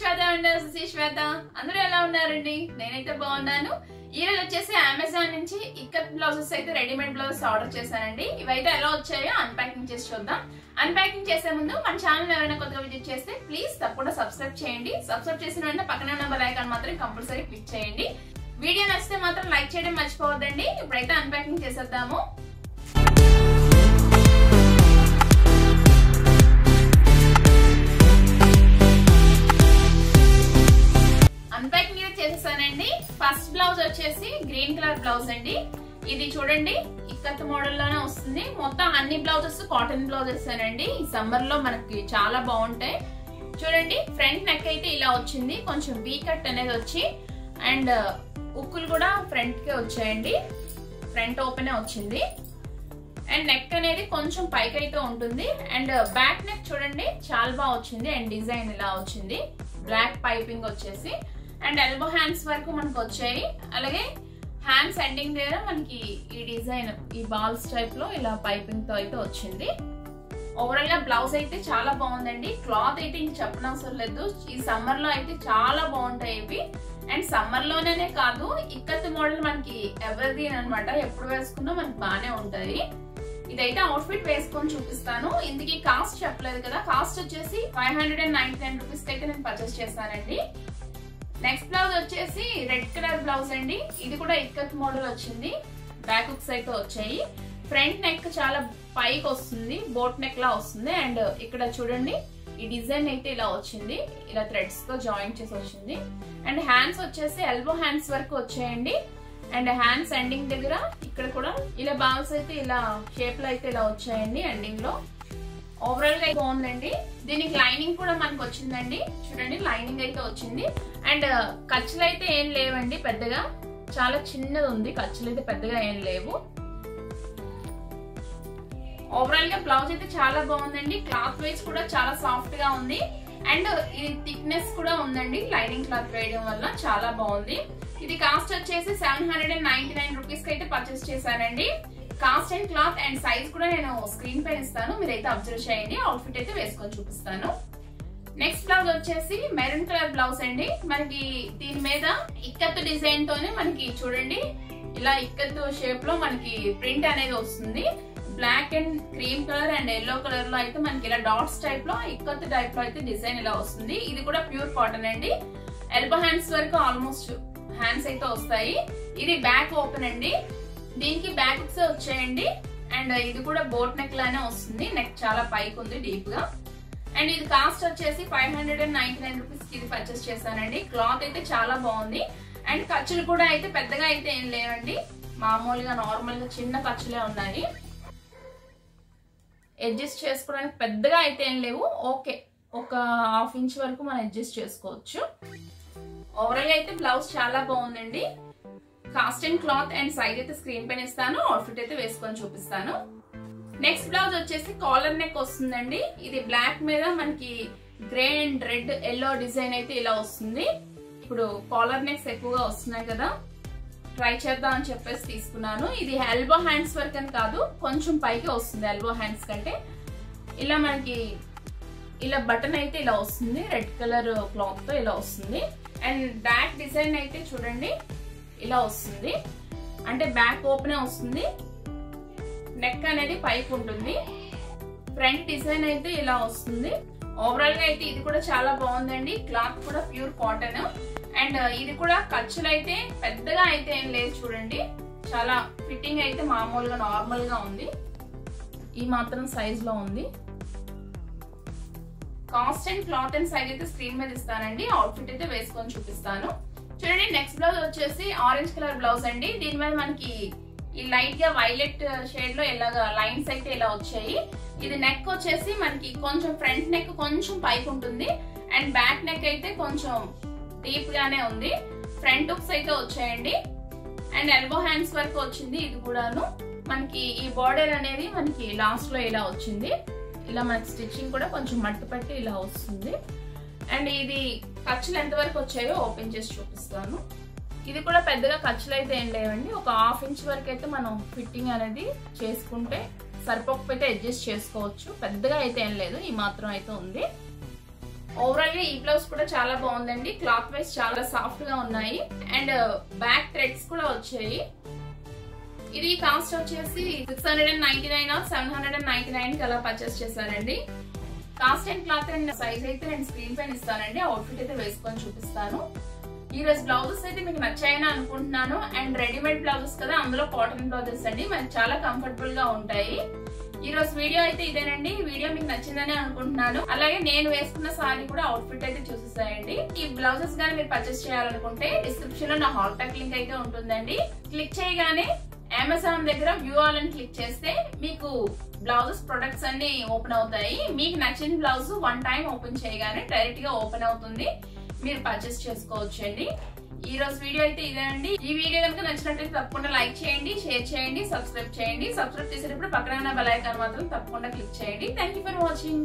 శ్వేత and శ్వేత. అందరూ ఎలా ఉన్నారండి? నేనైతే బాగున్నాను. ఈ రోజు వచ్చేసి అమెజాన్ నుంచి ఇక్కత్ బ్లౌజెస్ అయితే రెడీమేడ్ బ్లౌజెస్ ఆర్డర్ చేశానండి. ఇవైతే ఎలా వచ్చాయో అన్పాకింగ్ చేసి చూద్దాం. అన్పాకింగ్ చేసే ముందు మన ఛానల్ ఎవరైనా కొత్తగా విజిట్ చేస్తే ప్లీజ్ తప్పకుండా సబ్స్క్రైబ్ చేయండి. సబ్స్క్రైబ్ చేసిన వెంటనే పక్కన ఉన్న బెల్ ఐకాన్ మాత్రం కంపల్సరీ క్లిక్ చేయండి. వీడియో నచ్చితే మాత్రం లైక్ చేయడం మర్చిపోవద్దండి. ఇప్పుడైతే అన్పాకింగ్ చేసేద్దాము. అన్పాకింగ్ అయితే చేసేసానండి. ఫస్ట్ బ్లౌజ్ వచ్చేసి గ్రీన్ కలర్ బ్లౌజ్ అండి. ఇది చూడండి ఇక్కత్ మోడల్లోనే వస్తుంది. మొత్తం అన్ని బ్లౌజెస్ కాటన్ బ్లౌజెస్ అండి ఈ సమ్మర్లో మనకి చాలా బాగుంటాయి. చూడండి ఫ్రంట్ నెక్ అయితే ఇలా వచ్చింది. కొంచెం వీ కట్ అనేది వచ్చి అండ్ uh, ఉక్కులు కూడా ఫ్రంట్ కే వచ్చాయండి. ఫ్రంట్ ఓపెన్ వచ్చింది. అండ్ నెక్ అనేది కొంచెం పైకి అయితే ఉంటుంది. అండ్ బ్యాక్ నెక్ చూడండి చాలా బాగా వచ్చింది. అండ్ డిజైన్ ఇలా వచ్చింది. బ్లాక్ పైపింగ్ వచ్చేసి. అండ్ ఎల్బో హ్యాండ్స్ వరకు మనకు వచ్చాయి. అలాగే హ్యాండ్స్ ఎండింగ్ దగ్గర మనకి ఈ డిజైన్ ఈ బాల్స్ టైప్లో ఇలా పైపింగ్తో అయితే వచ్చింది. ఓవరాల్గా బ్లౌజ్ అయితే చాలా బాగుందండి. క్లాత్ అయితే ఇంక చెప్పనవసరం లేదు. ఈ సమ్మర్లో అయితే చాలా బాగుంటాయి ఇవి. అండ్ సమ్మర్లోనే కాదు ఇక్కత్ మోడల్ మనకి ఎవరిదీన్ అనమాట ఎప్పుడు వేసుకున్నా మనకి బాగానే ఉంటది ఇదైతే అవుట్ఫిట్ వేసుకొని చూపిస్తాను. ఇందుకి కాస్ట్ చెప్పలేదు కదా. కాస్ట్ వచ్చేసి five hundred and ninety nine rupees అయితే నేను పర్చేస్ చేస్తానండి. నెక్స్ట్ బ్లౌజ్ వచ్చేసి రెడ్ కలర్ బ్లౌజ్ అండి. ఇది కూడా ఇక్కత్ మోడల్ వచ్చింది. బ్యాక్ హుక్స్ అయితే వచ్చాయి. ఫ్రంట్ నెక్ చాలా పైకి వస్తుంది. బోట్ నెక్ లా వస్తుంది. అండ్ ఇక్కడ చూడండి ఈ డిజైన్ అయితే ఇలా వచ్చింది. ఇలా థ్రెడ్స్తో జాయిన్ చేసి వచ్చింది. అండ్ హ్యాండ్స్ వచ్చేసి ఎల్బో హ్యాండ్స్ వరకు వచ్చాయండి. అండ్ హ్యాండ్స్ ఎండింగ్ దగ్గర ఇక్కడ కూడా ఇలా బాల్స్ అయితే ఇలా షేప్లో అయితే ఇలా వచ్చాయండి ఎండింగ్లో. ఓవరాల్గా బాగుందండి. దీనికి లైనింగ్ కూడా మనకు వచ్చిందండి. చూడండి లైనింగ్ అయితే వచ్చింది. అండ్ uh, ఖర్చులు అయితే ఏం లేవండి పెద్దగా. చాలా చిన్నది ఉంది. ఖర్చులు అయితే పెద్దగా ఏం లేవు. ఓవరాల్గా బ్లౌజ్ అయితే చాలా బాగుందండి. క్లాత్ వైజ్ కూడా చాలా సాఫ్ట్గా ఉంది. అండ్ ఇది థిక్నెస్ కూడా ఉందండి. లైనింగ్ క్లాత్ వేయడం వల్ల చాలా బాగుంది. ఇది కాస్ట్ వచ్చేసి seven hundred and ninety nine రూపీస్కి అయితే పర్చేస్ చేశానండి cost and cloth and size కూడా నేను స్క్రీన్ పైన ఇస్తాను. మీరైతే అబ్జర్వ్ చేయండి. అవుట్ఫిట్ అయితే వేసుకొని చూపిస్తాను. నెక్స్ట్ బ్లౌజ్ వచ్చేసి మెరూన్ కలర్ బ్లౌజ్ అండి. మనకి దీని మీద ఇక్కత్తు డిజైన్ తోనే మనకి చూడండి. ఇలా ఇక్కత్తు షేప్లో మనకి ప్రింట్ అనేది వస్తుంది. Black and cream colour and yellow కలర్లో అయితే మనకి ఇలా డాట్స్ టైప్లో ఇక్కత్తు టైప్లో అయితే డిజైన్ ఇలా వస్తుంది. ఇది కూడా ప్యూర్ కాటన్ అండి. ఎల్బో హ్యాండ్స్ వరకు ఆల్మోస్ట్ హ్యాండ్స్ అయితే వస్తాయి. ఇది బ్యాక్ ఓపెన్ అండి. దీనికి బ్యాక్ వచ్చాయండి. అండ్ ఇది కూడా బోట్ నెక్ లానే వస్తుంది. నెక్ చాలా పైకి ఉంది డీప్గా. అండ్ ఇది కాస్ట్ వచ్చేసి five hundred and ninety nine రూపీస్కి ఇది పర్చేస్ చేశానండి. క్లాత్ అయితే చాలా బాగుంది. అండ్ ఖర్చులు కూడా అయితే పెద్దగా అయితే ఏం లేవండి. మామూలుగా నార్మల్గా చిన్న ఖర్చులే ఉన్నాయి. అడ్జస్ట్ చేసుకోవడానికి పెద్దగా అయితే ఏం లేవు. ఓకే ఒక హాఫ్ ఇంచ్ వరకు మనం అడ్జస్ట్ చేసుకోవచ్చు. ఓవరాల్ అయితే బ్లౌజ్ చాలా బాగుందండి. Cost and cloth and size అయితే స్క్రీన్ పైన ఇస్తాను అవుట్ఫిట్ అయితే వేసుకొని చూపిస్తాను. నెక్స్ట్ బ్లౌజ్ వచ్చేసి కాలర్ నెక్ వస్తుందండి. ఇది బ్లాక్ మీద మనకి grey and red yellow design అయితే ఇలా వస్తుంది. ఇప్పుడు కాలర్ నెక్స్ ఎక్కువగా వస్తున్నాయి కదా. ట్రై చేద్దాం అని చెప్పేసి తీసుకున్నాను. ఇది ఎల్బో హ్యాండ్స్ వర్క్ అని కాదు కొంచెం పైకి వస్తుంది ఎల్బో హ్యాండ్స్ కంటే. ఇలా మనకి ఇలా బటన్ అయితే ఇలా వస్తుంది రెడ్ కలర్ క్లాత్తో ఇలా వస్తుంది. అండ్ బ్యాక్ డిజైన్ అయితే చూడండి. ఇలా వస్తుంది. అంటే బ్యాక్ ఓపెన్ వస్తుంది. నెక్ అనేది పైకి ఉంటుంది. ఫ్రంట్ డిజైన్ అయితే ఇలా వస్తుంది. ఓవరాల్గా అయితే ఇది కూడా చాలా బాగుందండి. క్లాత్ కూడా ప్యూర్ కాటన్ అండ్ ఇది కూడా ఖర్చులు అయితే పెద్దగా అయితే ఏం లేదు చూడండి. చాలా ఫిట్టింగ్ అయితే మామూలుగా నార్మల్గా ఉంది. ఈ మాత్రం సైజ్లో ఉంది. Cost and cloth and size అయితే స్క్రీన్ మీద ఇస్తానండి. అవుట్ఫిట్ అయితే వేసుకొని చూపిస్తాను. చూడండి నెక్స్ట్ బ్లౌజ్ వచ్చేసి ఆరెంజ్ కలర్ బ్లౌజ్ అండి. దీని మీద మనకి ఈ లైట్గా వైలెట్ షేడ్లో ఇలాగా లైన్స్ అయితే ఇలా వచ్చాయి. ఇది నెక్ వచ్చేసి మనకి కొంచెం ఫ్రంట్ నెక్ కొంచెం పైకి ఉంటుంది. అండ్ బ్యాక్ నెక్ అయితే కొంచెం డీప్ గానే ఉంది. ఫ్రంట్ హుక్స్ అయితే వచ్చాయండి. అండ్ ఎల్బో హ్యాండ్స్ వరకు వచ్చింది ఇది కూడాను. మనకి ఈ బార్డర్ అనేది మనకి లాస్ట్లో ఇలా వచ్చింది. ఇలా మనకి స్టిచ్చింగ్ కూడా కొంచెం మట్టు పట్టి ఇలా వస్తుంది. అండ్ ఇది ఖర్చులు ఎంతవరకు వచ్చాయో ఓపెన్ చేసి చూపిస్తాను. ఇది కూడా పెద్దగా ఖర్చులు అయితే ఏం లేవండి. ఒక హాఫ్ ఇంచ్ వరకు అయితే మనం ఫిట్టింగ్ అనేది చేసుకుంటే సరిపోకపోతే అడ్జస్ట్ చేసుకోవచ్చు. పెద్దగా అయితే ఏం లేదు ఈ మాత్రం అయితే ఉంది. ఓవరాల్గా ఈ బ్లౌజ్ కూడా చాలా బాగుందండి. క్లాత్ వైజ్ చాలా సాఫ్ట్గా ఉన్నాయి. అండ్ బ్యాక్ థ్రెడ్స్ కూడా వచ్చాయి. ఇది కాస్ట్ వచ్చేసి six hundred and ninety nine seven hundred and ninety నైన్కి అలా పర్చేస్ చేశానండి cost and cloth and size అయితే నేను స్క్రీన్ పైన ఇస్తానండి. అవుట్ఫిట్ అయితే వేసుకొని చూపిస్తాను. ఈ రోజు బ్లౌజెస్ అయితే మీకు నచ్చాయని అనుకుంటున్నాను. అండ్ రెడీమేడ్ బ్లౌజెస్ కదా అందులో కాటన్ బ్లౌజెస్ అండి. మనకి చాలా కంఫర్టబుల్గా ఉంటాయి. ఈ రోజు వీడియో అయితే ఇదేనండి. వీడియో మీకు నచ్చిందని అనుకుంటున్నాను. అలాగే నేను వేసుకున్న సారీ కూడా అవుట్ఫిట్ అయితే చూసేసాయండి. ఈ బ్లౌజెస్ గానీ మీరు పర్చేస్ చేయాలనుకుంటే డిస్క్రిప్షన్లో నా హాల్ ప్యాక్ లింక్ అయితే ఉంటుందండి. క్లిక్ చేయగానే అమెజాన్ దగ్గర వ్యూ ఆల్ అని క్లిక్ చేస్తే మీకు బ్లౌజెస్ ప్రొడక్ట్స్ అన్ని ఓపెన్ అవుతాయి. మీకు నచ్చిన బ్లౌజ్ వన్ టైం ఓపెన్ చేయగానే డైరెక్ట్గా ఓపెన్ అవుతుంది. మీరు పర్చేస్ చేసుకోవచ్చు అండి ఈ రోజు వీడియో అయితే ఇదేనండి ఈ వీడియో కనుక నచ్చినట్లయితే తప్పకుండా లైక్ చేయండి షేర్ చేయండి సబ్స్క్రైబ్ చేయండి. సబ్స్క్రైబ్ చేసేటప్పుడు పక్కన ఉన్న బెల్ ఐకాన్ మాత్రం తప్పకుండా క్లిక్ చేయండి. Thank for watching